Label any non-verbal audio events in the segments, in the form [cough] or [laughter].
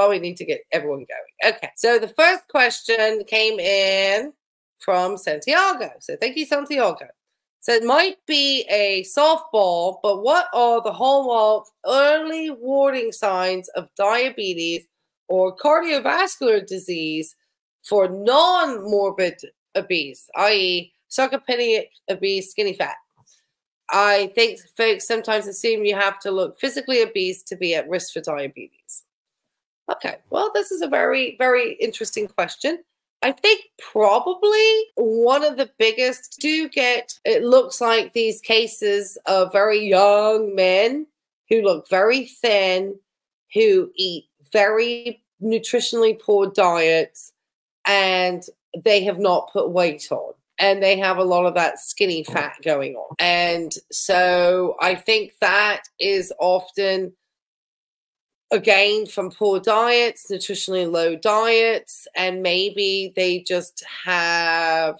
probably need to get everyone going. Okay. So the first question came in from Santiago. So thank you, Santiago. So it might be a softball, but what are the hallmark early warning signs of diabetes or cardiovascular disease for non-morbid obese, i.e., sarcopenic obese, skinny fat? I think folks sometimes assume you have to look physically obese to be at risk for diabetes. Okay, well, this is a very, very interesting question. I think probably one of the biggest do get, it looks like these cases of very young men who look very thin, who eat very nutritionally poor diets, and they have not put weight on and they have a lot of that skinny fat going on. And so I think that is often again from poor diets, nutritionally low diets, and maybe they just have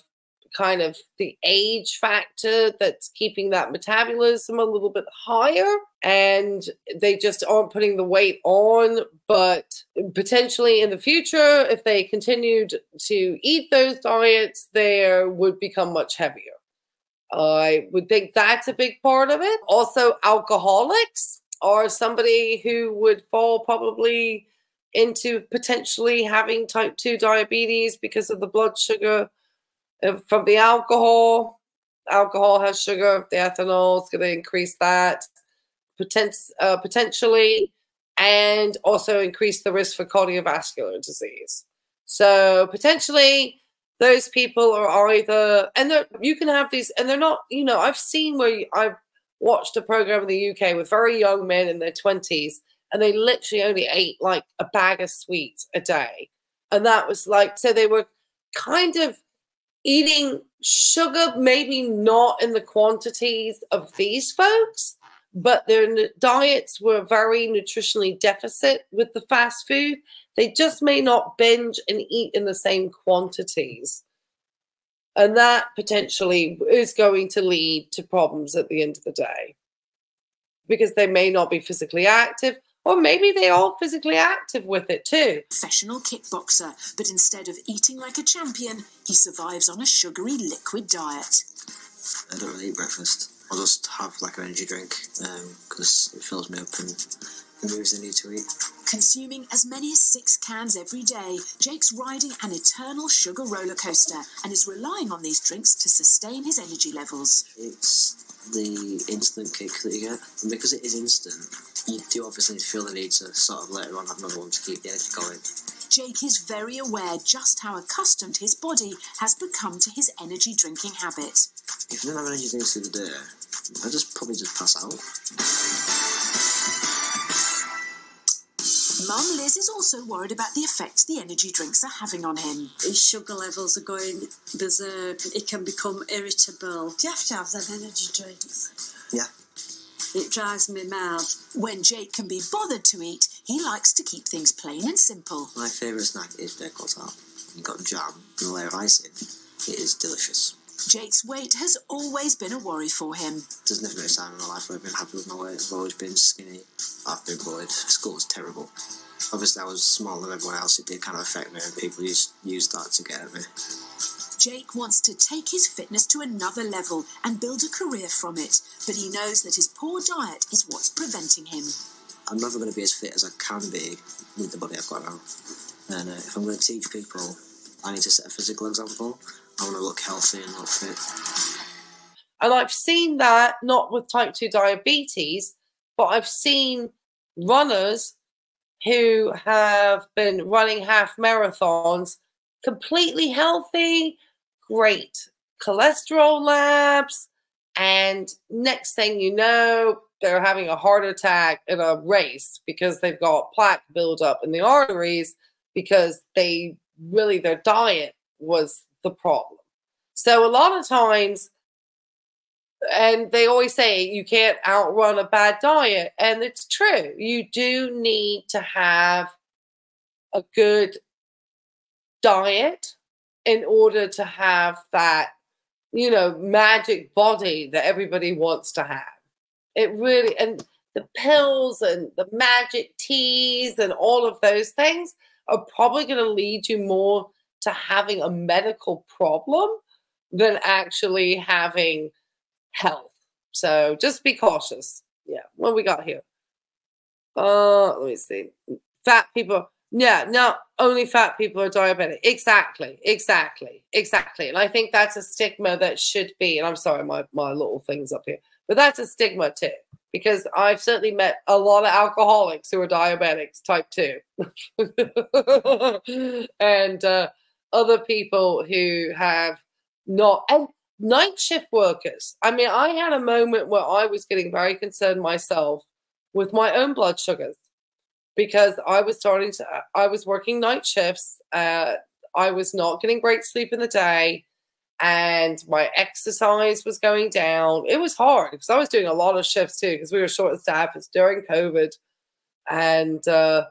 kind of the age factor that's keeping that metabolism a little bit higher and they just aren't putting the weight on. But potentially in the future if they continued to eat those diets they would become much heavier. I would think that's a big part of it. Also alcoholics are somebody who would fall probably into potentially having type 2 diabetes because of the blood sugar from the alcohol. Alcohol has sugar. The ethanol is going to increase that potent, uh, potentially, and also increase the risk for cardiovascular disease. So potentially, those people are either, and you can have these, and they're not. You know, I've seen where I've watched a program in the UK with very young men in their twenties, and they literally only ate like a bag of sweets a day, and that was like so they were kind of eating sugar, maybe not in the quantities of these folks, but their diets were very nutritionally deficit with the fast food. They just may not binge and eat in the same quantities. And that potentially is going to lead to problems at the end of the day because they may not be physically active or maybe they are physically active with it too. Professional kickboxer, but instead of eating like a champion, he survives on a sugary liquid diet. I don't really eat breakfast. I'll just have like an energy drink because um, it fills me up and the need to eat. Consuming as many as six cans every day, Jake's riding an eternal sugar roller coaster and is relying on these drinks to sustain his energy levels. It's the instant kick that you get, and because it is instant, you do obviously feel the need to sort of later on have another one to keep the energy going. Jake is very aware just how accustomed his body has become to his energy drinking habit. If I didn't have energy drinks through the day, I'd just probably just pass out. Mum Liz is also worried about the effects the energy drinks are having on him. His sugar levels are going berserk. He can become irritable. Do you have to have them energy drinks? Yeah. It drives me mad. When Jake can be bothered to eat, he likes to keep things plain and simple. My favourite snack is Bakewell tart. You've got jam and a layer of icing. It is delicious. Jake's weight has always been a worry for him. There's never been a time in my life where I've been happy with my weight. I've always been skinny. I've been bullied. School was terrible. Obviously, I was smaller than everyone else. It did kind of affect me, and people used, used that to get at me. Jake wants to take his fitness to another level and build a career from it, but he knows that his poor diet is what's preventing him. I'm never going to be as fit as I can be with the body I've got now. And uh, if I'm going to teach people, I need to set a physical example. I want to look healthy and look fit. And I've seen that not with type 2 diabetes, but I've seen runners who have been running half marathons completely healthy, great cholesterol labs, and next thing you know, they're having a heart attack in a race because they've got plaque buildup in the arteries because they really their diet was the problem. So a lot of times, and they always say you can't outrun a bad diet, and it's true. You do need to have a good diet in order to have that, you know, magic body that everybody wants to have. It really, and the pills and the magic teas and all of those things are probably going to lead you more to having a medical problem than actually having health. So just be cautious. Yeah, what we got here? Uh, let me see. Fat people. Yeah, no, only fat people are diabetic. Exactly, exactly, exactly. And I think that's a stigma that should be. And I'm sorry, my my little things up here, but that's a stigma too because I've certainly met a lot of alcoholics who are diabetics type 2 [laughs] and uh, other people who have not and night shift workers. I mean, I had a moment where I was getting very concerned myself with my own blood sugars because I was starting to I was working night shifts. Uh, I was not getting great sleep in the day and my exercise was going down. It was hard because I was doing a lot of shifts too because we were short of staff. It's during COVID, and uh,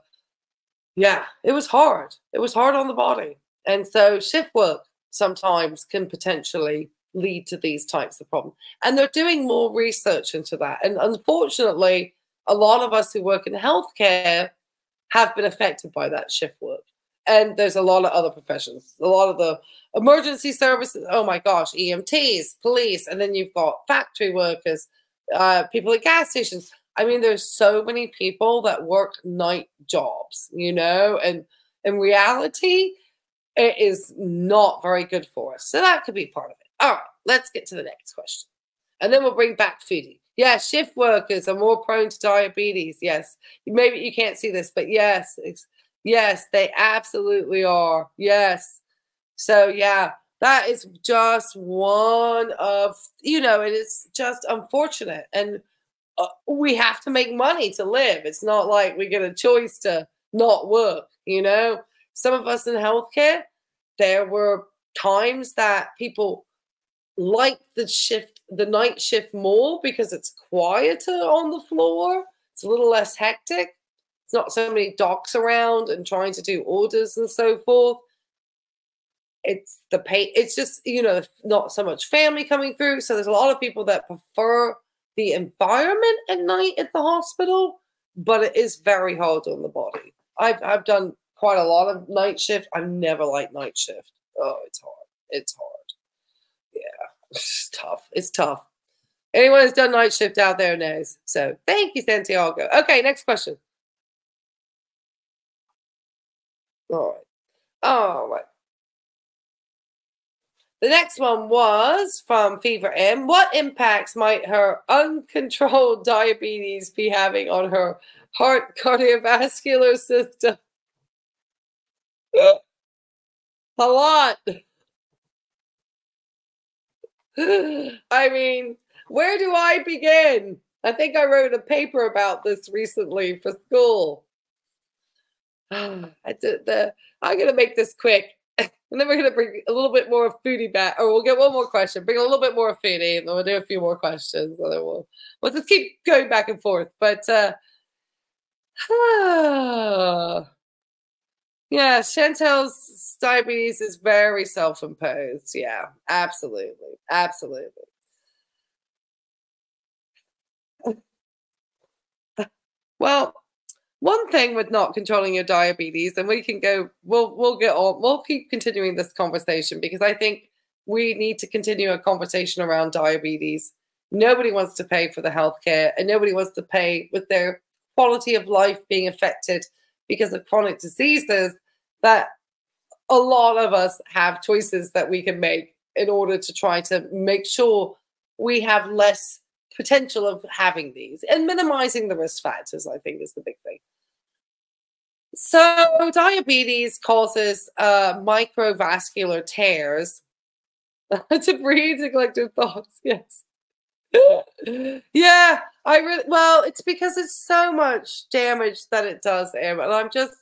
yeah, it was hard. It was hard on the body, and so shift work sometimes can potentially lead to these types of problems. And they're doing more research into that. And unfortunately, a lot of us who work in healthcare have been affected by that shift work and there's a lot of other professions a lot of the emergency services oh my gosh emts police and then you've got factory workers uh, people at gas stations i mean there's so many people that work night jobs you know and in reality it is not very good for us so that could be part of it all right let's get to the next question and then we'll bring back foodie yeah shift workers are more prone to diabetes yes maybe you can't see this but yes Yes, they absolutely are. Yes. So, yeah, that is just one of, you know, it is just unfortunate. And uh, we have to make money to live. It's not like we get a choice to not work, you know? Some of us in healthcare, there were times that people like the shift, the night shift more because it's quieter on the floor. It's a little less hectic. It's not so many docs around and trying to do orders and so forth. It's the pay. It's just you know not so much family coming through. So there's a lot of people that prefer the environment at night at the hospital, but it is very hard on the body. I've I've done quite a lot of night shift. I've never liked night shift. Oh, it's hard. It's hard. Yeah, [laughs] it's tough. It's tough. Anyone who's done night shift out there knows. So thank you, Santiago. Okay, next question. All right. All right. The next one was from Fever M. What impacts might her uncontrolled [laughs] diabetes be having on her heart cardiovascular system? [laughs] A lot. [sighs] I mean, where do I begin? I think I wrote a paper about this recently for school. [sighs] I did the, I'm going to make this quick. [laughs] And then we're going to bring a little bit more of foodie back, or we'll get one more question, bring a little bit more of foodie, and then we'll do a few more questions. And then we'll, we'll just keep going back and forth. But uh, [sighs] yeah, Chantal's diabetes is very self imposed. Yeah, absolutely. Absolutely. Well, one thing with not controlling your diabetes, and we can go, we'll we'll get on, we'll keep continuing this conversation because I think we need to continue a conversation around diabetes. Nobody wants to pay for the healthcare, and nobody wants to pay with their quality of life being affected because of chronic diseases. That a lot of us have choices that we can make in order to try to make sure we have less potential of having these and minimizing the risk factors, I think, is the big thing. So, diabetes causes uh, microvascular tears. to breathe your thoughts, yes. [laughs] yeah, I really well, it's because it's so much damage that it does, Em, and I'm just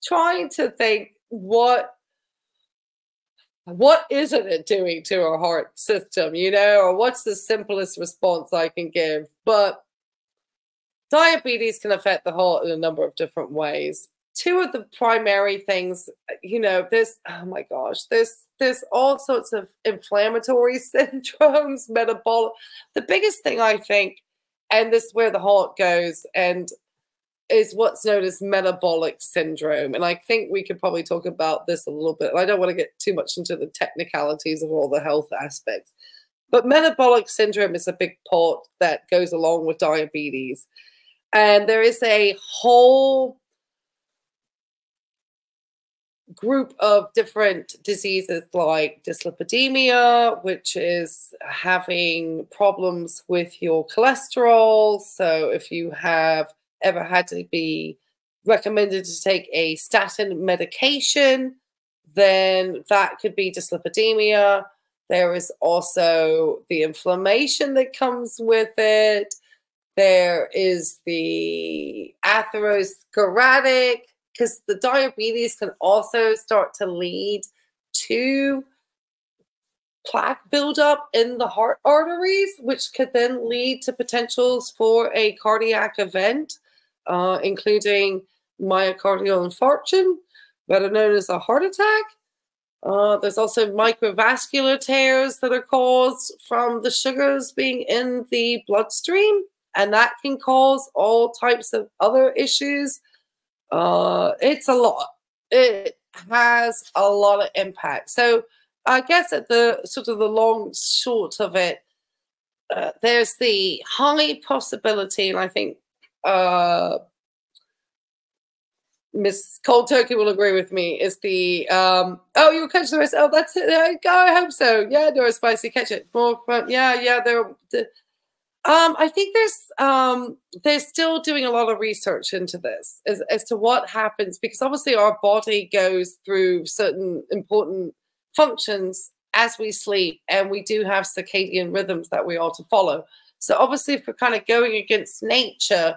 trying to think what what isn't it doing to our heart system, you know, or what's the simplest response I can give? But diabetes can affect the heart in a number of different ways. Two of the primary things, you know, there's oh my gosh, there's there's all sorts of inflammatory [laughs] syndromes, metabolic. The biggest thing I think and this is where the heart goes and is what's known as metabolic syndrome. And I think we could probably talk about this a little bit. I don't want to get too much into the technicalities of all the health aspects. But metabolic syndrome is a big part that goes along with diabetes. And there is a whole group of different diseases like dyslipidemia, which is having problems with your cholesterol. So if you have ever had to be recommended to take a statin medication, then that could be dyslipidemia. There is also the inflammation that comes with it. There is the atherosclerotic, because the diabetes can also start to lead to plaque buildup in the heart arteries, which could then lead to potentials for a cardiac event, uh, including myocardial infarction, better known as a heart attack. Uh, there's also microvascular tears that are caused from the sugars being in the bloodstream, and that can cause all types of other issues uh, it's a lot. It has a lot of impact. So I guess at the sort of the long short of it, uh, there's the high possibility, and I think uh, Miss Cold Turkey will agree with me. Is the um, oh you catch the rest? Oh, that's it. I hope so. Yeah, no spicy catch it more. But yeah, yeah. There, the, um, I think there's um, they're still doing a lot of research into this as, as to what happens because obviously our body goes through certain important functions as we sleep, and we do have circadian rhythms that we are to follow. So obviously, if we're kind of going against nature,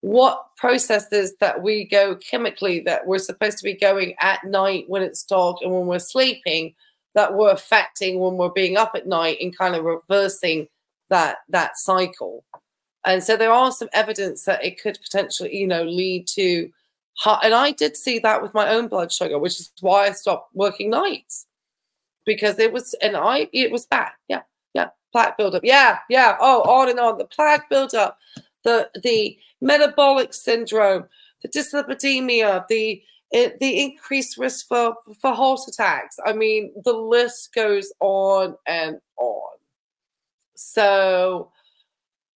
what processes that we go chemically that we're supposed to be going at night when it's dark and when we're sleeping that we're affecting when we're being up at night and kind of reversing that that cycle. And so there are some evidence that it could potentially, you know, lead to heart. And I did see that with my own blood sugar, which is why I stopped working nights because it was, and I, it was bad. Yeah, yeah, plaque buildup. Yeah, yeah. Oh, on and on. The plaque buildup, the the metabolic syndrome, the dyslipidemia, the it, the increased risk for for heart attacks. I mean, the list goes on and on. So,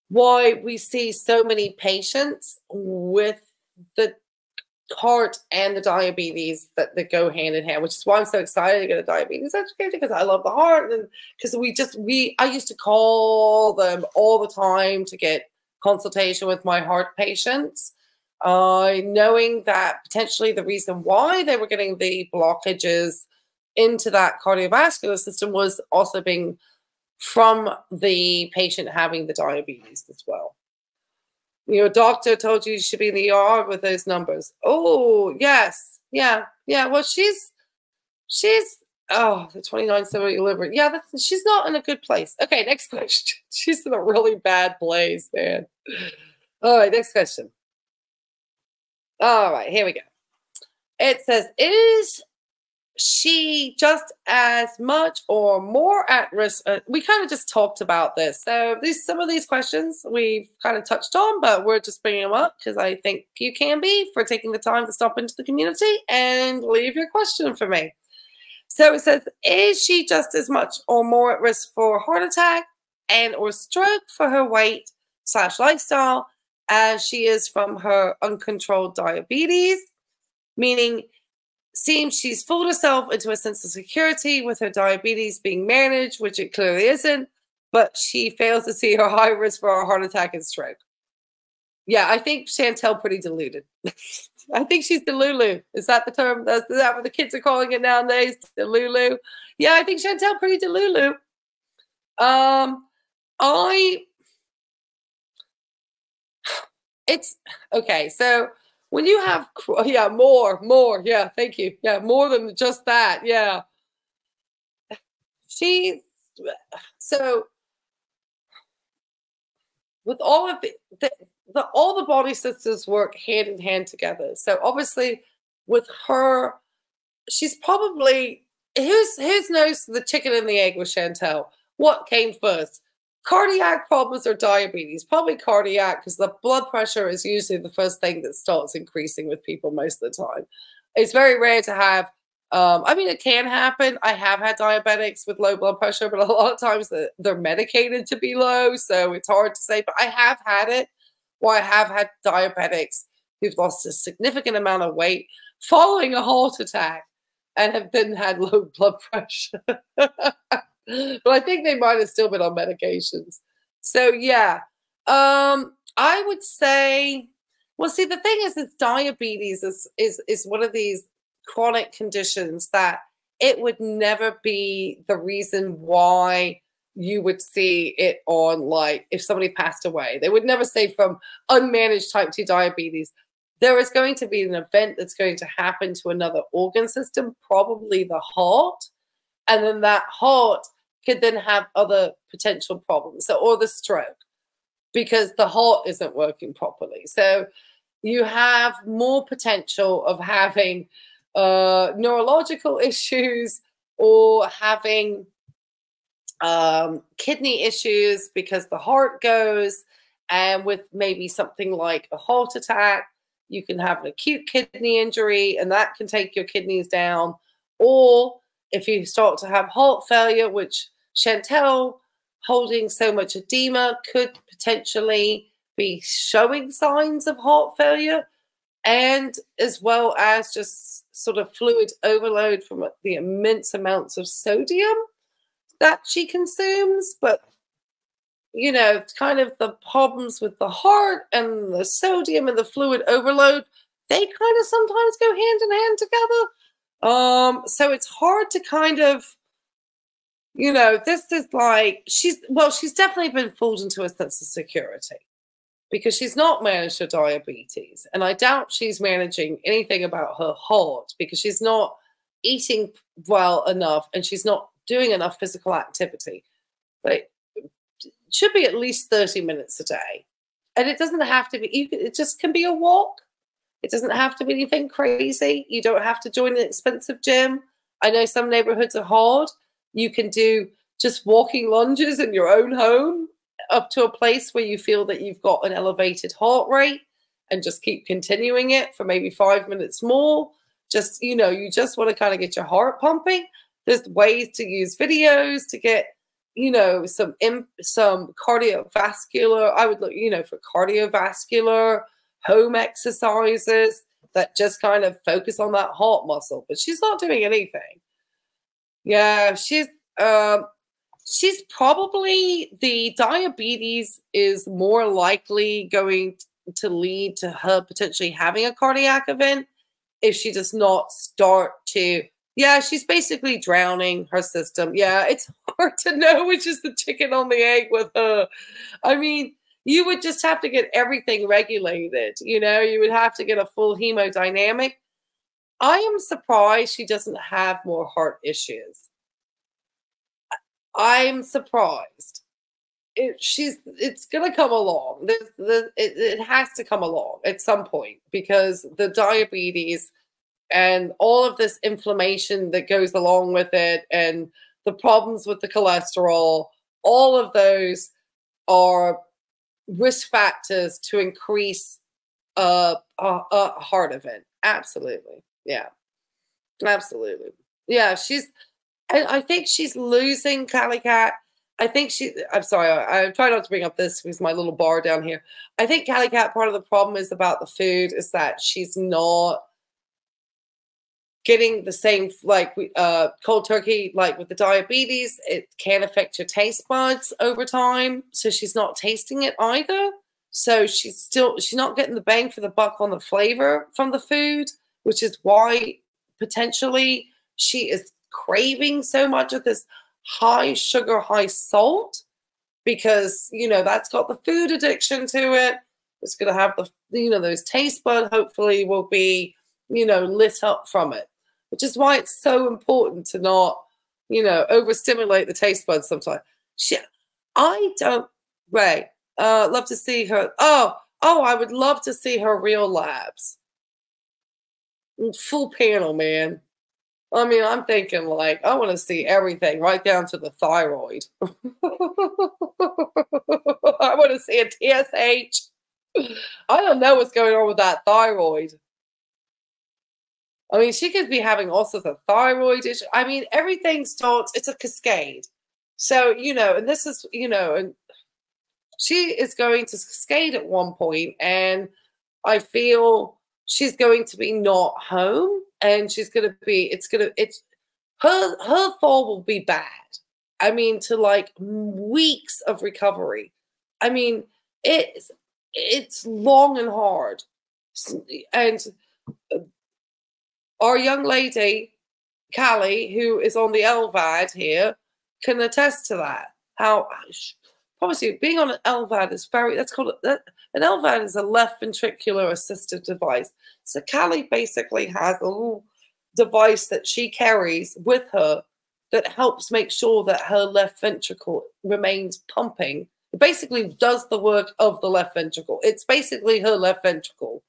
why we see so many patients with the heart and the diabetes that, that go hand in hand, which is why I'm so excited to get a diabetes educator because I love the heart and because we just we I used to call them all the time to get consultation with my heart patients. Uh, knowing that potentially the reason why they were getting the blockages into that cardiovascular system was also being from the patient having the diabetes as well. Your doctor told you you should be in the ER with those numbers. Oh, yes. Yeah. Yeah. Well, she's, she's, oh, the 2970 liver. Yeah, that's, she's not in a good place. Okay, next [laughs] question. She's in a really bad place, man. All right, next question. All right, here we go. It says, is she just as much or more at risk? Uh, we kind of just talked about this. So these some of these questions we've kind of touched on, but we're just bringing them up because I think you can be for taking the time to stop into the community and leave your question for me. So it says, is she just as much or more at risk for heart attack and or stroke for her weight slash lifestyle as she is from her uncontrolled diabetes? Meaning seems she's fooled herself into a sense of security with her diabetes being managed, which it clearly isn't, but she fails to see her high risk for a heart attack and stroke. Yeah, I think Chantal pretty deluded. [laughs] I think she's delulu. Is that the term? Is that what the kids are calling it nowadays? Delulu. Yeah, I think Chantal pretty delulu. Um, I. [sighs] It's okay. So when you have oh, yeah more more yeah thank you. Yeah more than just that yeah. She so with all of the, the, the all the body systems work hand in hand together. So obviously with her she's probably who's who's knows the chicken and the egg with chantal what came first cardiac problems or diabetes? Probably cardiac because the blood pressure is usually the first thing that starts increasing with people most of the time. It's very rare to have. Um, I mean, it can happen. I have had diabetics with low blood pressure, but a [laughs] lot of times they're medicated to be low, so it's hard to say. But I have had it. Well, I have had diabetics who've lost a significant amount of weight following a heart attack and have then had [laughs] low blood pressure. [laughs] but I think they might have still been on medications. So yeah, um, I would say. Well, see, the thing is, is diabetes is is is one of these chronic conditions that it would never be the reason why you would see it on like if somebody passed away. They would never say from unmanaged type 2 diabetes. There is going to be an event that's going to happen to another organ system, probably the heart. And then that heart could then have other potential problems, so, or the stroke, because the heart isn't working properly. So you have more potential of having uh, neurological [laughs] issues or having um, kidney issues because the heart goes, and with maybe something like a heart attack, you can have an acute kidney injury, and that can take your kidneys down. Or if you start to have heart failure, which Chantal holding so much edema could potentially be showing signs of heart failure, and as well as just sort of fluid overload from the immense amounts of sodium that she consumes. But you know, kind of the problems with the heart and the sodium and the fluid overload, they kind of sometimes go hand in hand together. Um, so it's hard to kind of you know, this is like she's well, she's definitely been fooled into a sense of security because she's not managed her diabetes. And I doubt she's managing anything about her heart because she's not eating well enough and she's not doing enough physical activity. But it should be at least 30 minutes a day. And it doesn't have to be, it just can be a walk. It doesn't have to be anything crazy. You don't have to join an expensive gym. I know some neighborhoods are hard you can do just walking lunges in your own home up to a place where you feel that you've got an elevated heart rate and just keep continuing it for maybe five minutes more. Just, you know, you just want to kind of get your heart pumping. There's ways to use videos to get, you know, some imp, some cardiovascular. I would look, you know, for cardiovascular home exercises that just kind of focus on that heart muscle. But she's not doing anything. Yeah, she's um she's probably the diabetes is more likely going to lead to her potentially having a cardiac event if she does not start to yeah she's basically drowning her system. Yeah it's [laughs] hard to know which is the chicken on the egg with her. I mean you would just have to get everything regulated you know? You would have to get a full hemodynamic I am surprised she doesn't have more heart issues. I'm surprised. It, she's it's gonna come along. The, the, it, it has to come along at some point because the diabetes and all of this inflammation that goes along with it and the problems with the cholesterol, all of those are risk factors to increase a heart event. Absolutely. Yeah, absolutely. Yeah, she's. I, I think she's losing Cali Cat. I think she. I'm sorry. I, I try not to bring up this because my little bar down here. I think Cali Cat. Part of the problem is about the food is that she's not getting the same like uh, cold turkey like with the diabetes it can affect your taste buds over time so she's not tasting it either so she's still she's not getting the bang for the buck on the flavor from the food which is why potentially she is craving so much of this high sugar, high salt, because you know that's got the food addiction to it. It's going to have the you know those taste buds. Hopefully, will be you know lit up from it, which is why it's so important to not you know overstimulate the taste buds. Sometimes, she, I don't. Ray, uh, love to see her. Oh, oh, I would love to see her real labs full panel, man. I mean, I'm thinking like I want to see everything right down to the thyroid. [laughs] I want to see a TSH. I don't know what's going on with that thyroid. I mean, she could be having all sorts of thyroid issues. I mean, everything starts, it's a cascade. So, you know, and this is, you know, and she is going to cascade at one point, and I feel she's going to be not home and she's going to be, it's going to, it's her, her fall will be bad. I mean, to like weeks of recovery. I mean, it's, it's long and hard. And our young lady, Callie, who is on the LVAD here, can attest to that. How obviously being on an LVAD is very that's called an LVAD is a left ventricular assistive device. So Callie basically has a little device that she carries with her that helps make sure that her left ventricle remains pumping. It basically does the work of the left ventricle. It's basically her left ventricle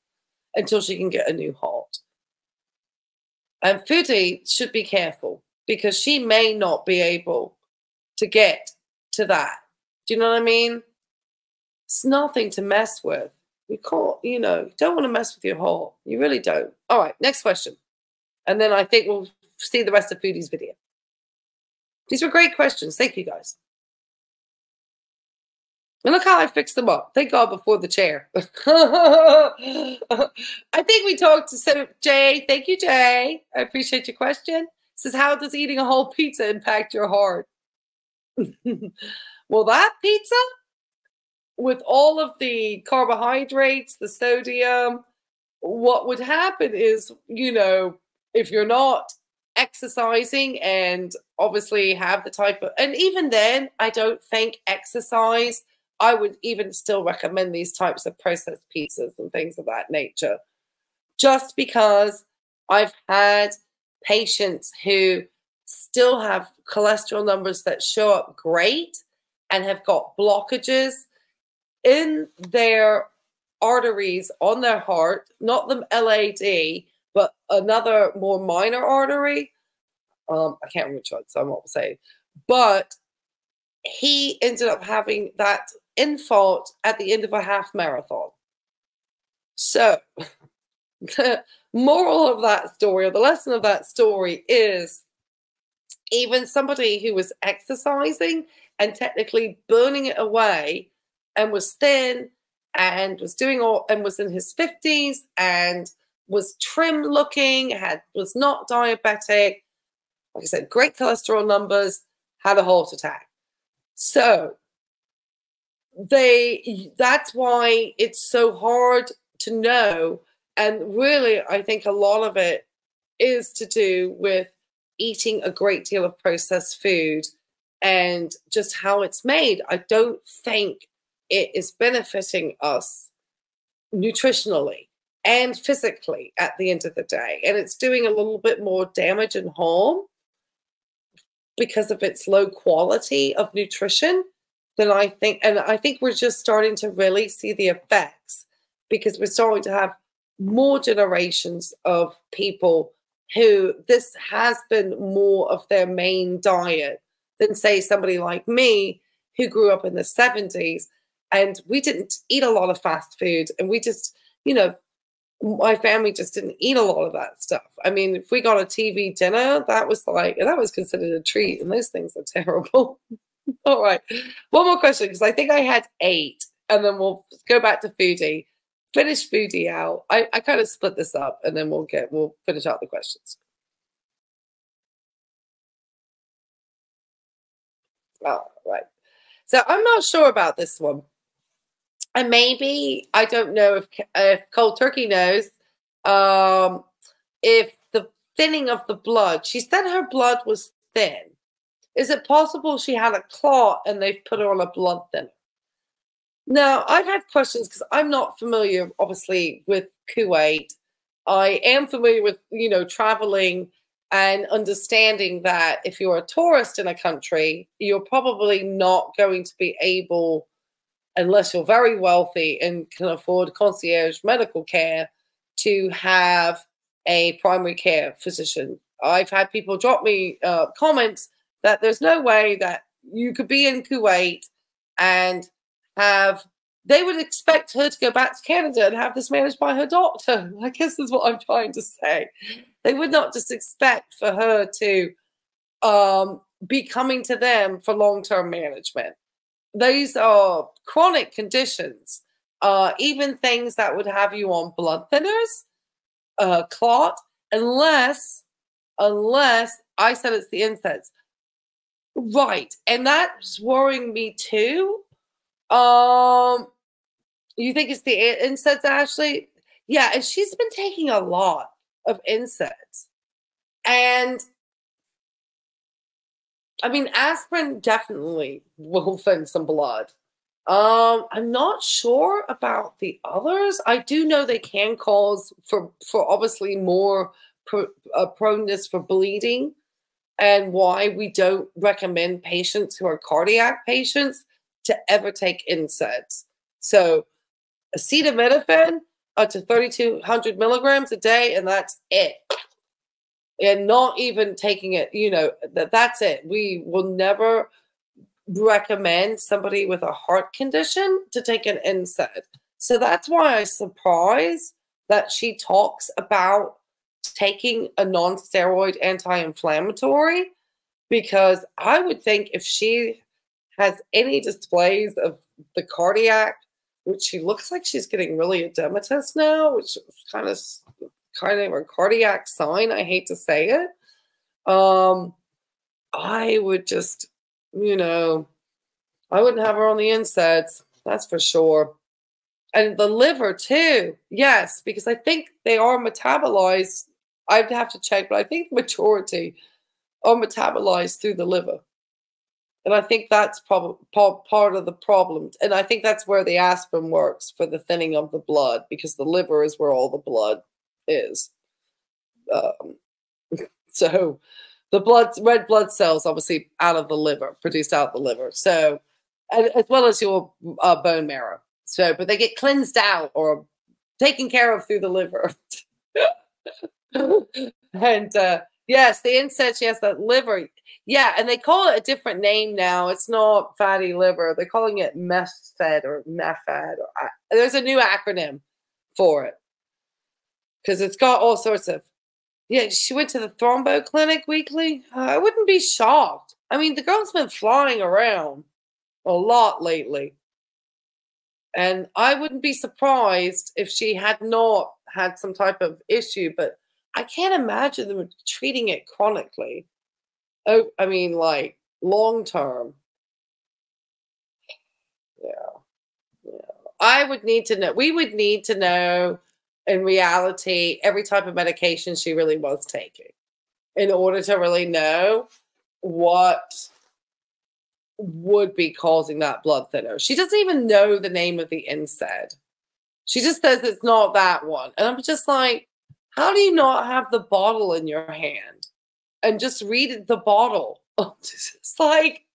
until she can get a new heart. And Foodie should be careful because she may not be able to get to that. Do you know what I mean? It's nothing to mess with. You can't, you know, you don't want to mess with your heart. You really don't. All right, next question. And then I think we'll see the rest of Foodie's video. These were great questions. Thank you, guys. And look how I fixed them up. Thank God before the chair. [laughs] I think we talked to Jay. Thank you, Jay. I appreciate your question. says, how does eating a whole pizza impact your heart? [laughs] well, that pizza with all of the carbohydrates, the sodium, what would happen is, you know, if you're not exercising and obviously have the type of, and even then, I don't think exercise, I would even still recommend these types of processed pizzas and things of that nature, just because I've had patients who still have cholesterol numbers that show up great and have got blockages in their arteries on their heart, not the LAD, but another more minor artery. Um, I can't remember which one, so I'm not say. But he ended up having that infarct at the end of a half marathon. So the [laughs] moral of that story, or the lesson of that story, is even somebody who was exercising and technically burning it away and was thin and was doing all and was in his 50s and was trim looking, had was not diabetic, like I said, great cholesterol numbers, had a heart attack. So they that's why it's so hard to know. And really, I think a lot of it is to do with eating a great deal of processed food and just how it's made. I don't think it is benefiting us nutritionally and physically at the end of the day. And it's doing a little bit more damage and harm because of its low quality of nutrition than I think. And I think we're just starting to really see the effects because we're starting to have more generations of people who this has been more of their main diet than say somebody like me who grew up in the 70s and we didn't eat a lot of fast food and we just you know my family just didn't eat a lot of that stuff i mean if we got a tv dinner that was like that was considered a treat and those things are terrible [laughs] all right one more question because i think i had eight and then we'll go back to foodie finish foodie out. I, I kind of split this up and then we'll get we'll finish out the questions. All right. So I'm not sure about this one. And maybe I don't know if if cold turkey knows um, if the thinning of the blood. She said her blood was thin. Is it possible she had a clot and they've put her on a blood thinner? Now, I've had questions because I'm not familiar, obviously, with Kuwait. I am familiar with, you know, traveling and understanding that if you're a tourist in a country, you're probably not going to be able, unless you're very wealthy and can afford concierge medical care, to have a primary care physician. I've had people drop me uh, comments that there's no way that you could be in Kuwait and have they would expect her to go back to Canada and have this managed by her doctor. [laughs] I guess is what I'm trying to say. They would not just expect for her to um, be coming to them for long term management. These are chronic conditions, uh, even things that would have you on blood thinners, uh, clot, unless, unless I said it's the NSAIDs. Right. And that's worrying me too. Um, you think it's the NSAIDs, Ashley? Yeah, and she's been taking a lot of NSAIDs. And I mean, aspirin definitely will [laughs] thin some blood. Um, I'm not sure about the others. I do know they can cause for for obviously more pro, uh, proneness for bleeding, and why we don't recommend patients who are cardiac patients to ever take NSAIDs. So, acetaminophen up to 3,200 milligrams a day, and that's it and not even taking it, you know, that that's it. We will never recommend somebody with a heart condition to take an NSAID. So that's why I'm surprised that she talks about taking a non-steroid anti-inflammatory because I would think if she has any displays of the cardiac, which she looks like she's getting really edematous now, which is kind of kind of a cardiac sign. I hate to say it. Um, I would just, you know, I wouldn't have her on the NSAIDs. That's for sure. And the liver too. Yes, because I think they are metabolized. I'd have to check, but I think majority are metabolized through the liver. And I think that's probably part of the problem. And I think that's where the aspirin works for the thinning of the blood because the liver is where all the blood is. Um, [laughs] so the blood, red blood cells, obviously out of the liver, produced out of the liver. So, as well as your uh, bone marrow. So, but they get cleansed out or taken care of through the liver. [laughs] and uh, yes, the NSAID, yes, that liver. Yeah, and they call it a different name now. It's not fatty liver. They're calling it MEFED or MEFAD. Or, there's a new acronym for it because it's got all sorts of. Yeah, she went to the thrombo clinic weekly. I wouldn't be shocked. I mean, the girl's been flying around a lot lately. And I wouldn't be surprised if she had not had some type of issue, but I can't imagine them treating it chronically. Oh, I mean, like long term. Yeah. Yeah. I would need to know. We would need to know in reality every type of medication she really was taking in order to really know what would be causing that blood thinner. She doesn't even know the name of the NSAID. She just says it's not that one. And I'm just like, how do you not have the bottle in your hand and just read the bottle? [laughs] it's like,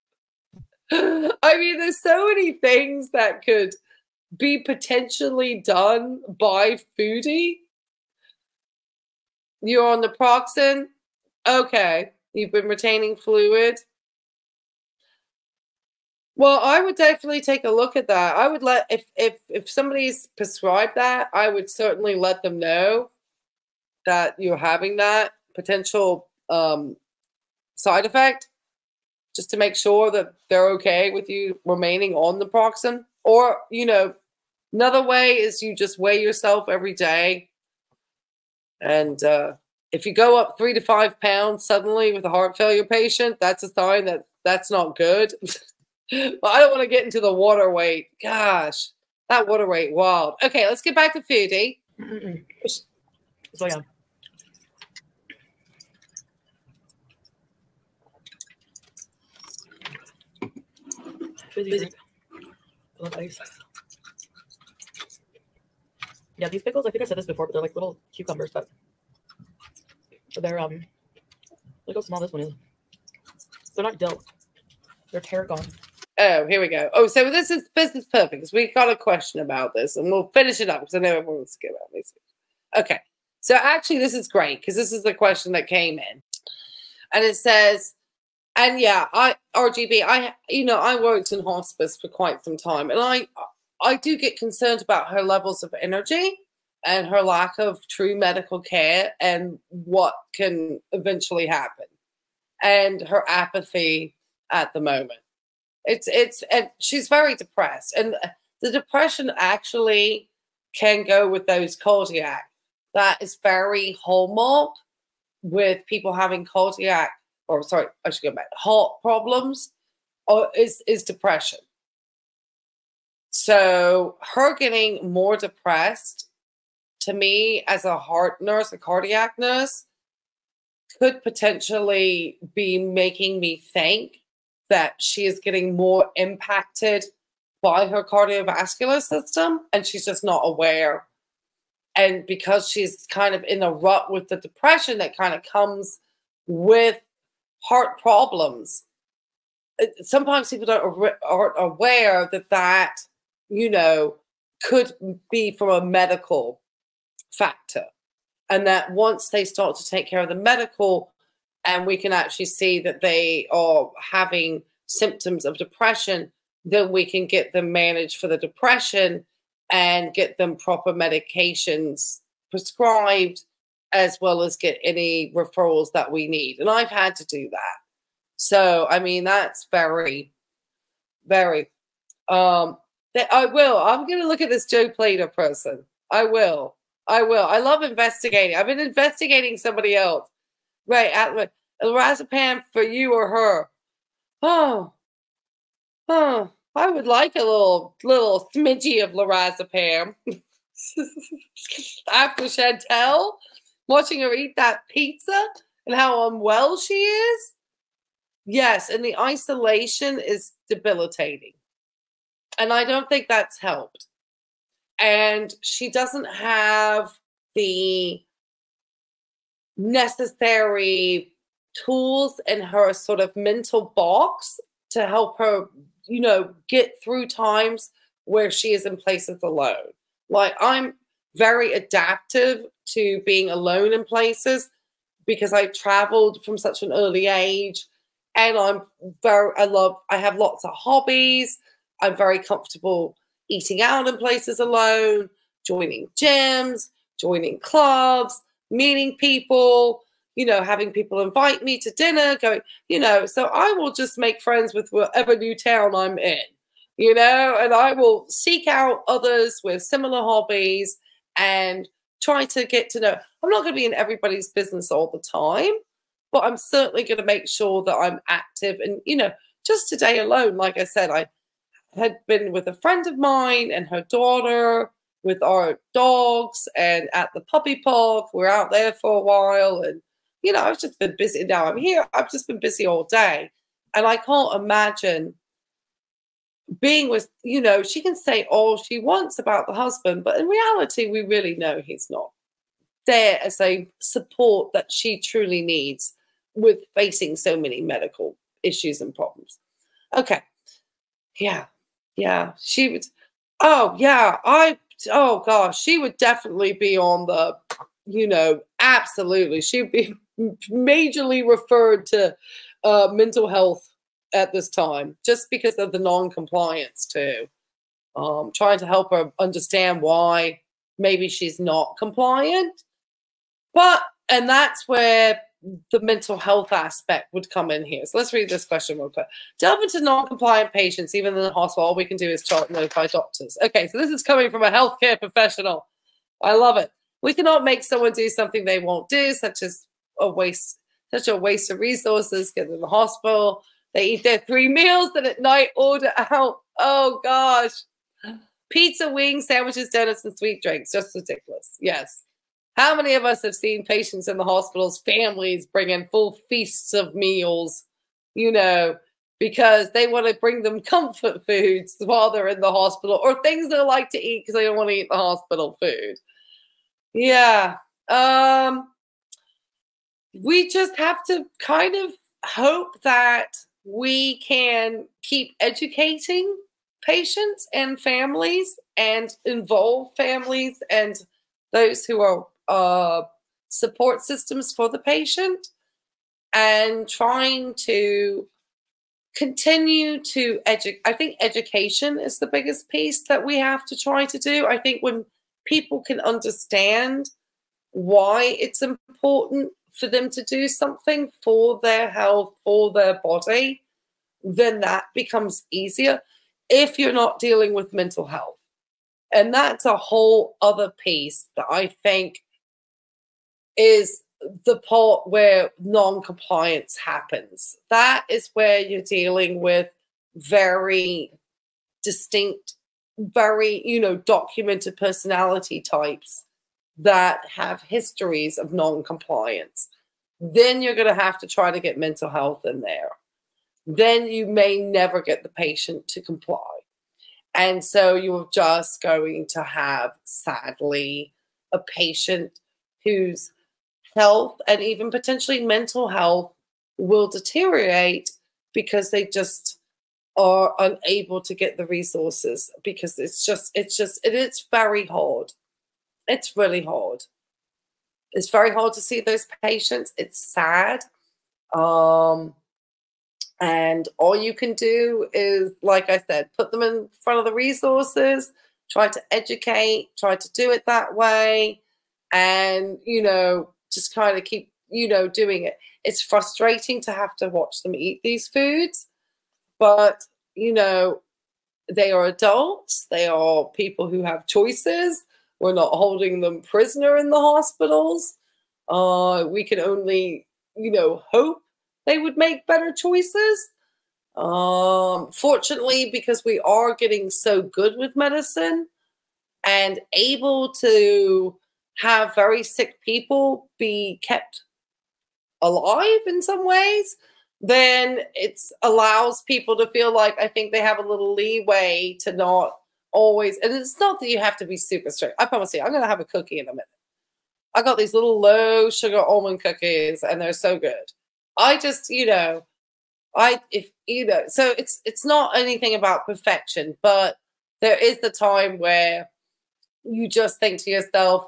I mean, there's so many things that could be potentially done by Foodie? You're on the Proxen? Okay. You've been retaining fluid? Well, I would definitely take a look at that. I would let if if if somebody's prescribed that, I would certainly let them know that you're having that potential um, side effect, just to make sure that they're okay with you remaining on the Proxen. Or you know, Another way is you just weigh yourself every day. And uh, if you go up three to five pounds suddenly with a heart failure patient, that's a sign that that's not good. [laughs] but I don't want to get into the water weight. Gosh, that water weight, wild. Okay, let's get back to foodie. So yeah. Fizzy drink. ice. Yeah, these pickles, I think I said this before, but they're like little cucumbers, but they're um look how small this one is. They're not dill. They're tarragon. Oh, here we go. Oh, so this is this is perfect because we got a question about this, and we'll finish it up because I know everyone wants to get about this. Okay, so actually, this is great because this is the question that came in. and it says, and yeah, I RGB. I you know I worked in hospice for quite some time, and I I do get concerned about her levels of energy and her lack of true medical care and what can eventually happen, and her apathy at the moment. It's it's and she's very depressed, and the depression actually can go with those cardiac. That is very hallmark with people having cardiac or sorry, I should go back, heart problems or is is depression. So her getting more depressed to me as a heart nurse, a cardiac nurse, could potentially be making me think that she is getting more impacted by her cardiovascular system and she's just not aware. And because she's kind of in a rut with the depression that kind of comes with heart problems, uh, sometimes people don't aren't aware that that you know could be from a medical factor. And that once they start to take care of the medical and we can actually see that they are having symptoms of depression then we can get them managed for the depression and get them proper medications prescribed as well as get any referrals that we need. And I've had to do that. So, I mean, that's very, very, um, that I will. I'm going to look at this Joe Plater person. I will. I will. I love investigating. I've been investigating somebody else. Right. At, lorazepam for you or her. Oh, oh, I would like a little little smidgy of lorazepam. [laughs] After Chantal, watching her eat that pizza and how unwell she is. Yes, and the isolation is debilitating. And I don't think that's helped. And she doesn't have the necessary tools in her sort of mental box to help her, you know, get through times where she is in places alone. Like I'm very adaptive to being alone in places because I traveled from such an early age and I'm very I love I have lots of hobbies. I'm very comfortable eating out in places alone, joining gyms, joining clubs, meeting people, you know, having people invite me to dinner, going, you know, so I will just make friends with whatever new town I'm in, you know, and I will seek out others with similar hobbies and try to get to know. I'm not going to be in everybody's business all the time, but I'm certainly going to make sure that I'm active. And, you know, just today alone, like I said, I had been with a friend of mine and her daughter with our dogs and at the puppy park. We're out there for a while. And, you know, I've just been busy. Now I'm here. I've just been busy all day. And I can't imagine being with, you know, she can say all she wants about the husband, but in reality, we really know he's not there as a support that she truly needs with facing so many medical issues and problems. Okay. Yeah. Yeah. She would, oh, yeah. I, oh gosh, she would definitely be on the, you know, absolutely. She'd be [laughs] majorly referred to uh, mental health at this time just because of the non-compliance too. Um, trying to help her understand why maybe she's not compliant. But and that's where the mental health aspect would come in here. So let's read this question real quick. Delve into non-compliant patients, even in the hospital. All we can do is chart notify doctors. Okay, so this is coming from a healthcare professional. I love it. We cannot make someone do something they won't do, such as a waste, such a waste of resources, get in the hospital, they eat their three meals, then at night order out. Oh gosh. Pizza, wings, sandwiches, donuts, and sweet drinks. Just ridiculous. Yes. How many of us have seen patients in the hospitals, families bring in full feasts of meals, you know, because they want to bring them [laughs] comfort foods while they're in the hospital or things they like to eat because they don't want to eat the hospital food. Yeah. Um, we just have to kind of hope that we can keep educating patients and families and involve families and those who are uh, support systems for the patient and trying to continue to educate. I think education is the biggest piece that we have to try to do. I think when people can understand why it's important for them to do something for their health, for their body, then that becomes easier if you're not dealing with mental health. And that's a whole other piece that I think is the part where non-compliance happens. That is where you're dealing with very distinct, very, you know, documented personality types that have histories of non-compliance. Then you're going to have to try to get mental health in there. Then you may never get the patient to comply. And so you're just going to have, sadly, a patient whose health and even potentially mental health will deteriorate because they just are unable to get the resources because it's just it's just it is very hard it's really hard it's very hard to see those patients it's sad um and all you can do is like i said put them in front of the resources try to educate try to do it that way and you know just kind of keep, you know, doing it. It's frustrating to have to watch them eat these foods, but, you know, they are adults, they are people who have choices. We're not holding them prisoner in the hospitals. Uh, we can only, you know, hope they would make better choices. Um, fortunately, because we are getting so good with medicine and able to have very sick people be kept alive in some ways, then it allows people to feel like I think they have a little leeway to not always. And it's not that you have to be super strict. I promise you, I'm going to have a cookie in a minute. I got these little low sugar almond cookies, and they're so good. I just, you know, I if you know, so it's it's not anything about perfection, but there is the time where you just think to yourself,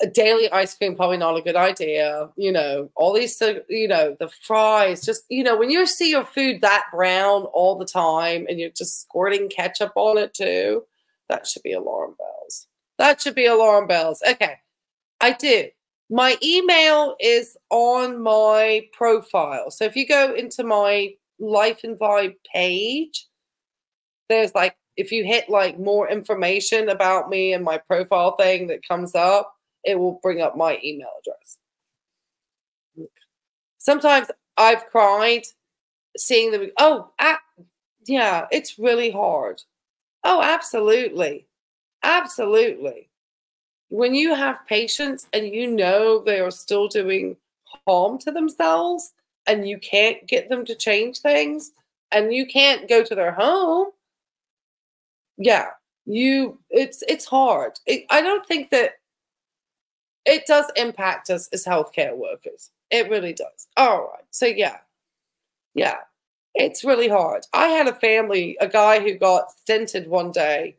a daily ice cream probably not a good idea. You know, all these, uh, you know, the fries. Just you know, when you see your food that brown all the time and you're just squirting ketchup on it too, that should be alarm bells. That should be alarm bells. Okay, I do. My email is on my profile. So if you go into my Life in ViBe page, there's like if you hit like more information about me and my profile thing that comes up it will bring up my email address. Sometimes I've cried seeing them. Oh, ah, yeah, it's really hard. Oh, absolutely. Absolutely. When you have patients and you know they are still doing harm to themselves and you can't get them to change things and you can't go to their home, yeah, you it's it's hard. It, I don't think that it does impact us as healthcare workers. It really does. All right. So, yeah. Yeah. It's really hard. I had a family, a guy who got stented one day,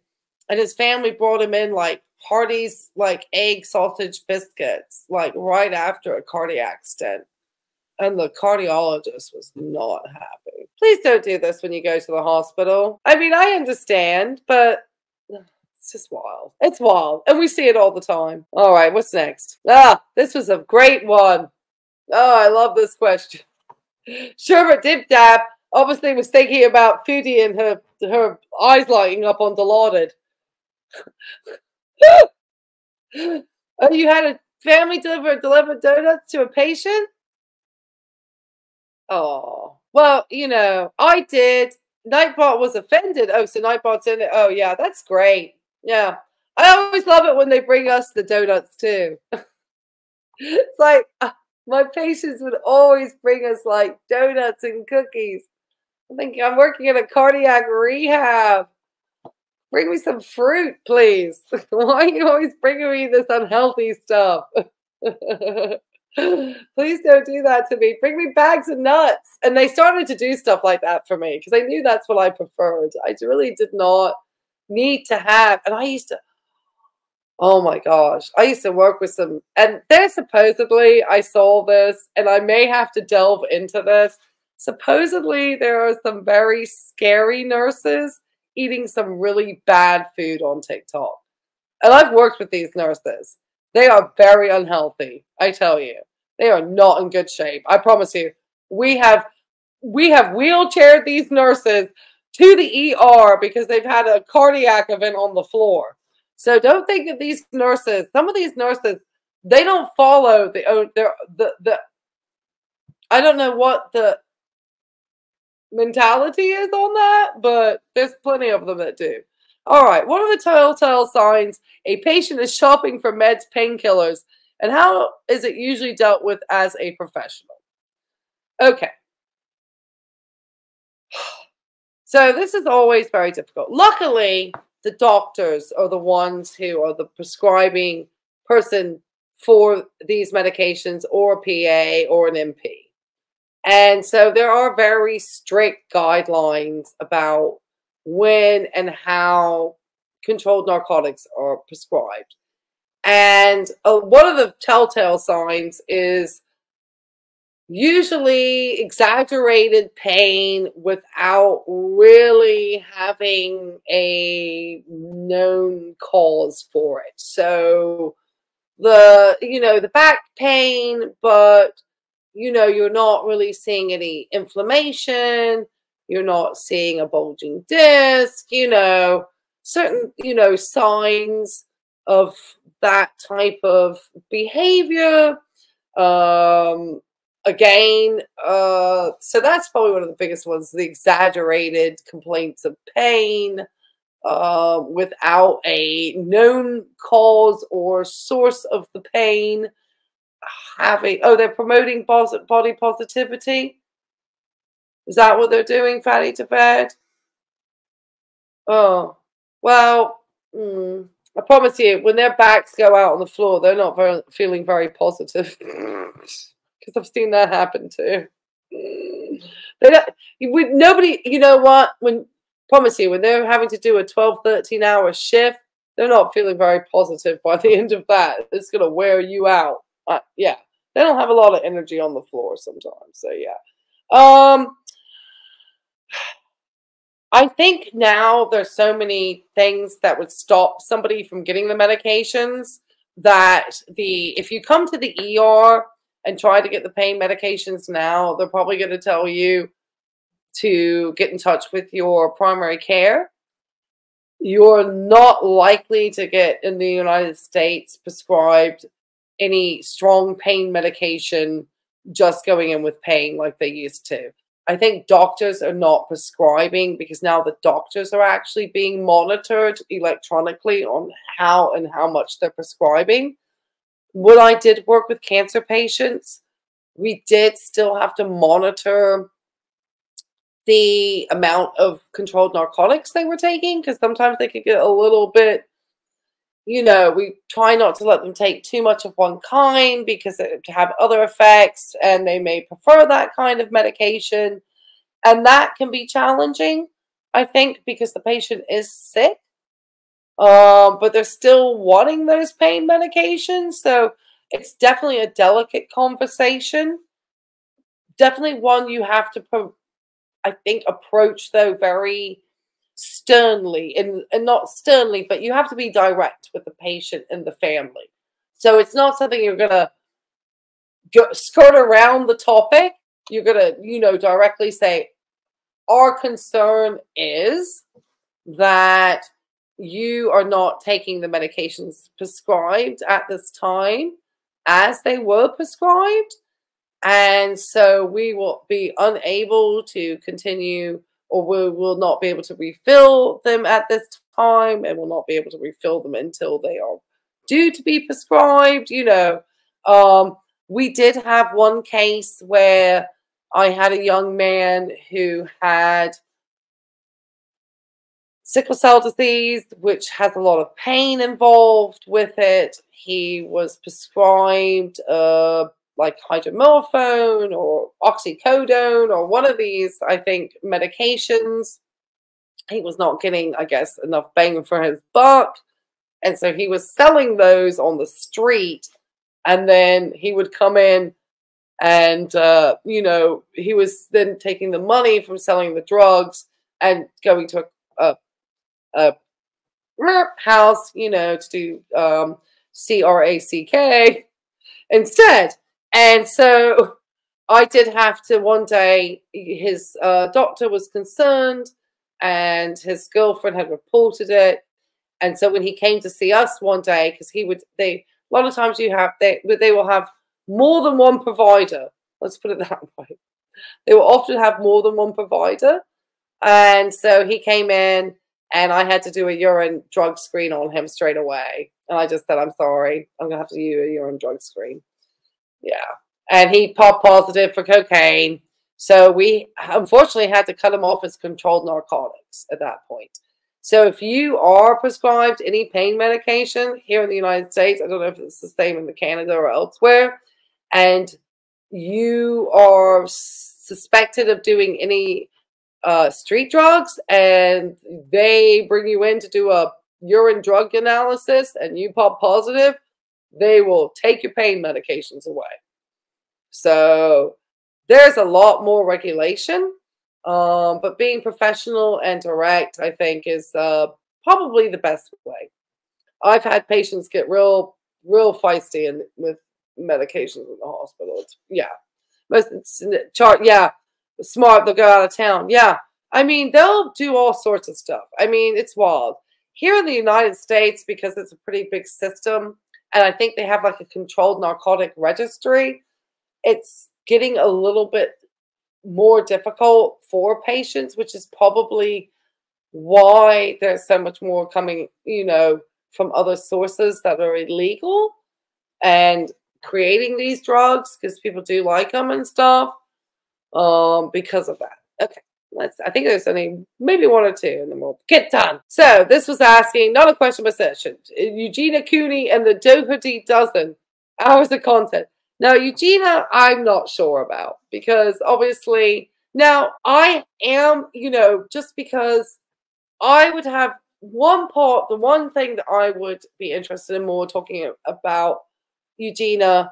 and his family brought him in like Hardee's, like egg sausage biscuits, like right after a cardiac stent. And the cardiologist was not happy. Please don't do this when you go to the hospital. I mean, I understand, but it's just wild. It's wild. And we see it all the time. All right, what's next? Ah, this was a great one. Oh, I love this question. [laughs] Sherbert Dip Dab obviously was thinking about Foodie and her her eyes lighting up on Dilaudid. [laughs] oh, you had a family deliver deliver donuts to a patient? Oh, well, you know, I did. Nightbot was offended. Oh, so Nightbot's in it. Oh, yeah, that's great. Yeah. I always love it when they bring us the donuts too. it's like uh, my patients would always bring us like donuts and cookies. I'm thinking I'm working in a cardiac rehab. Bring me some fruit, please. [laughs] Why are you always bringing me this unhealthy stuff? [laughs] please don't do that to me. Bring me bags of nuts. And they started to do stuff like that for me because I knew that's what I preferred. I really did not need to have. And I used to, Oh my gosh. I used to work with some, and they're supposedly, I saw this, and I may have to delve into this. Supposedly, there are some very scary nurses eating some really bad food on TikTok. And I've worked with these nurses. They are very unhealthy, I tell you. They are not in good shape. I promise you. We have we have wheelchaired these nurses to the ER because they've had a cardiac event on the floor. So don't think that these nurses, some of these nurses, they don't follow the their the the I don't know what the mentality is on that, but there's plenty of them that do. All right, what are the telltale signs a patient is shopping for meds, painkillers, and how is it usually dealt with as a professional? Okay. So this is always very difficult. Luckily, the doctors are the ones who are the prescribing person for these medications or a PA or an NP. And so there are very strict guidelines about when and how controlled narcotics are prescribed. And uh, one of the telltale signs is usually exaggerated pain without really having a known cause for it. So the you know the back pain but you know you're not really seeing any inflammation you're not seeing a bulging disc you know certain you know signs of that type of behavior um again uh so that's probably one of the biggest ones the exaggerated complaints of pain uh, without a known cause or source of the pain having oh they're promoting body positivity? Is that what they're doing fatty to bed oh well mm, i promise you when their backs go out on the floor they're not very, feeling very positive [laughs] because I've seen that happen too. They don't, we, nobody, you know what? When promise you, when they're having to do a 12, 13 hour shift, they're not feeling very positive by the [laughs] end of that. It's going to wear you out. Uh, yeah, they don't have a lot of energy on the floor sometimes. So yeah, um, I think now there's so many things that would stop somebody from getting the medications that the if you come to the ER and try to get the pain medications now, they're probably going to tell you to get in touch with your primary care. You're not likely to get in the United States prescribed any strong pain medication just going in with pain like they used to. I think doctors are not prescribing because now the doctors are actually being monitored electronically on how and how much they're prescribing when I did work with cancer patients, we did still have to monitor the amount of controlled narcotics they were taking because sometimes they could get a little bit you know we try not to let them take too much of one kind because it have other effects and they may prefer that kind of medication. And that can be challenging i think because the patient is sick um, but they're still wanting those pain medications. So it's definitely a delicate conversation. Definitely one you have to, I think, approach though very sternly and, and not sternly, but you have to be direct with the patient and the family. So it's not something you're going to skirt around the topic. You're going to, you know, directly say, our concern is that you are not taking the medications prescribed at this time as they were prescribed. And so we will be unable to continue or we will not be able to refill them at this time and will not be able to refill them until they are due to be prescribed. You know, um, we did have one case where I had a young man who had sickle cell disease, which has a lot of pain involved with it. He was prescribed uh, like hydromorphone or oxycodone or one of these, I think, medications. He was not getting, I guess, enough bang for his buck. And so he was selling those on the street. And then he would come in and, uh, you know, he was then taking the money from selling the drugs and going to a, a, a house, you know, to do um, C R A C K instead. And so [laughs] I did have to one day, his uh, doctor was concerned and his girlfriend had reported it. And so when he came to see us one day, because he would, they, a lot of times you have, they, they will have more than one provider. Let's put it [laughs] that way. They will often have more than one provider. And so he came in and I had to do a urine drug screen on him straight away. And I just said, I'm sorry, I'm going to have to do a urine drug screen. Yeah. And he popped positive for cocaine. So we unfortunately had to cut him off as controlled narcotics at that point. So if you are prescribed any pain medication here in the United States, I don't know if it's the same in Canada or elsewhere, and you are suspected of doing any uh, street drugs and they bring you in to do a urine drug analysis and you pop positive, they will take your pain medications away. So there's a lot more regulation, um, but being professional and direct, I think, is uh, probably the best way. I've had patients get real, real feisty and with medications in the hospital. It's, yeah, most chart. Yeah, smart. They'll go out of town. Yeah, I mean they'll do all sorts of stuff. I mean it's wild here in the United States because it's a pretty big system, and I think they have like a controlled narcotic registry. It's getting a little bit more difficult for patients, which is probably why there's so much more coming, you know, from other sources that are illegal and creating these drugs because people do like them and stuff um, because of that. Okay. Let's, I think there's only maybe one or two, and then we'll get done. So this was asking, not a question, but session. Eugenia Cooney and the Dougherty Dozen. Hours of content. Now, Eugenia, I'm not sure about because obviously, now I am, you know, just because I would have one part, the one thing that I would be interested in more talking about Eugenia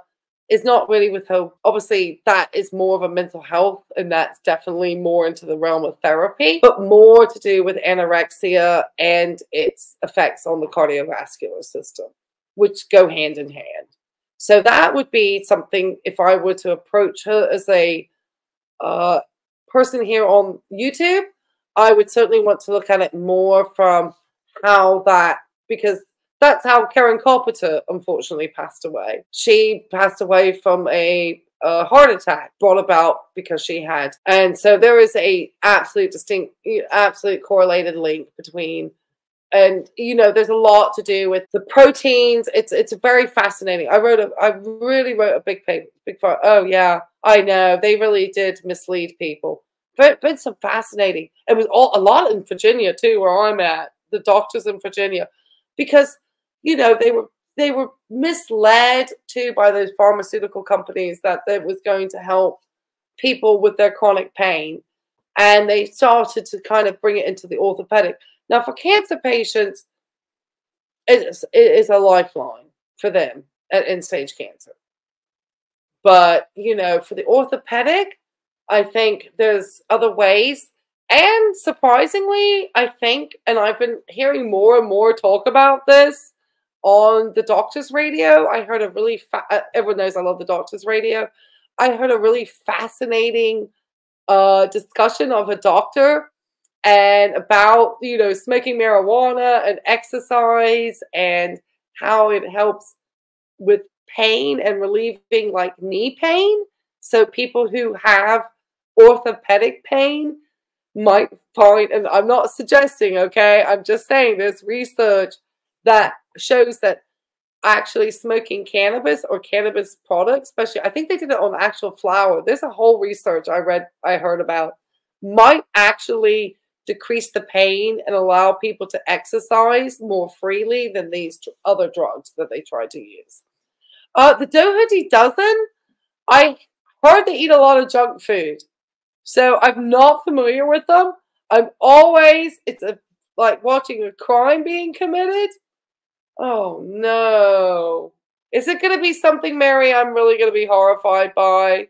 is not really with her. Obviously, that is more of a mental health, and that's definitely more into the realm of therapy, but more to do with anorexia and its effects on the cardiovascular system, which go hand in hand. So that would be something if I were to approach her as a uh, person here on YouTube, I would certainly want to look at it more from how that, because that's how Karen Carpenter unfortunately passed away. She passed away from a, a heart attack brought about because she had, and so there is a absolute distinct, absolute correlated link between and you know there's a lot to do with the proteins. It's it's very fascinating. I wrote a i really wrote a big paper big part. oh yeah i know. They really did mislead people. But but some fascinating. It was all a lot in virginia too where i'm at the doctors in virginia because you know they were they were misled too by those pharmaceutical companies that that was going to help people with their chronic pain and they started to kind of bring it into the orthopedic now, for cancer patients, it is, it is a lifeline for them at end stage cancer. But, you know, for the orthopedic, I think there's other ways. And surprisingly, I think, and I've been hearing more and more talk about this on the doctor's radio. I heard a really, uh, everyone knows I love the doctor's radio. I heard a really fascinating uh, discussion of a doctor and about you know smoking marijuana and exercise and how it helps with pain and relieving like knee pain so people who have orthopedic pain might find and i'm not suggesting okay i'm just saying there's research that shows that actually smoking cannabis or cannabis products especially i think they did it on actual flower there's a whole research i read i heard about might actually decrease the pain and allow people to exercise more freely than these other drugs that they try to use. Uh, the Dougherty dozen, I heard they eat a lot of junk food. So I'm not familiar with them. I'm always, it's a, like watching a crime being committed. Oh no. Is it going to be something, Mary, I'm really going to be horrified by?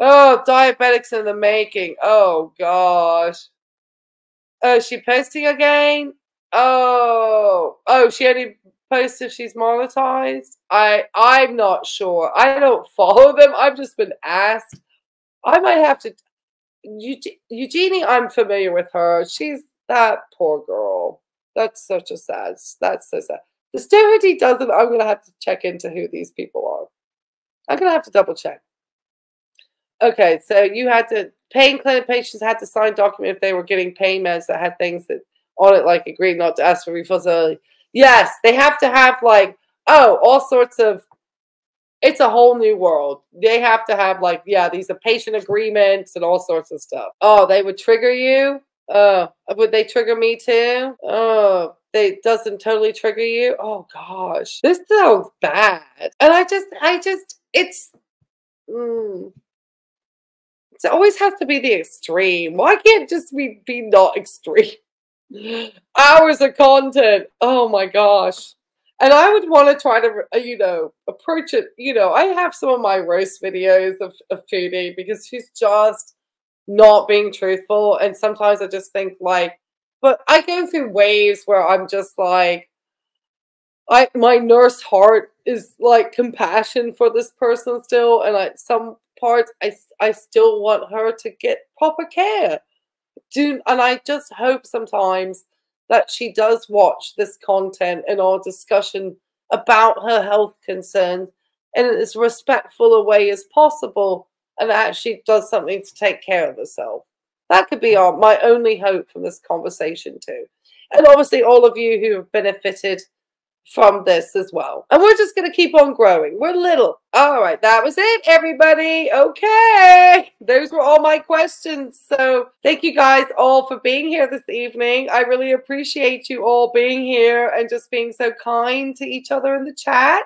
Oh, diabetics in the making. Oh gosh. Oh, is she posting again? Oh, oh, she only posts if she's monetized. I, I'm not sure. I don't follow them. I've just been asked. I might have to. Eugenia, I'm familiar with her. She's that poor girl. That's such a sad. That's so sad. The Dougherty Dozen. I'm gonna have to check into who these people are. I'm gonna have to double check. Okay, so you had to paying clinic patients had to sign document if they were getting pain meds that had things that on it like agreed not to ask for early. Yes, they have to have like oh all sorts of. It's a whole new world. They have to have like yeah these are patient agreements and all sorts of stuff. Oh, they would trigger you. Uh, would they trigger me too? Oh, they doesn't totally trigger you. Oh gosh, this sounds bad. And I just, I just, it's. Mm, it always has to be the extreme. Why can't just be be not extreme? [laughs] Hours of content. Oh my gosh. And I would want to try to, uh, you know, approach it. You know, I have some of my roast videos of, of Foodie because she's just not being truthful. And sometimes I just think like, but I go through waves where I'm just like, I my nurse heart is like compassion for this person still, and I some parts I I still want her to get proper care. Do and I just hope sometimes that she does watch this content and our discussion about her health concerns in as respectful a way as possible and actually does something to take care of herself. That could be our, my only hope from this conversation too. And obviously all of you who have benefited from this as well. And we're just going to keep on growing. We're little. All right, that was it, everybody. Okay. Those were all my questions. So thank you guys all for being here this evening. I really appreciate you all being here and just being so kind to each other in the chat.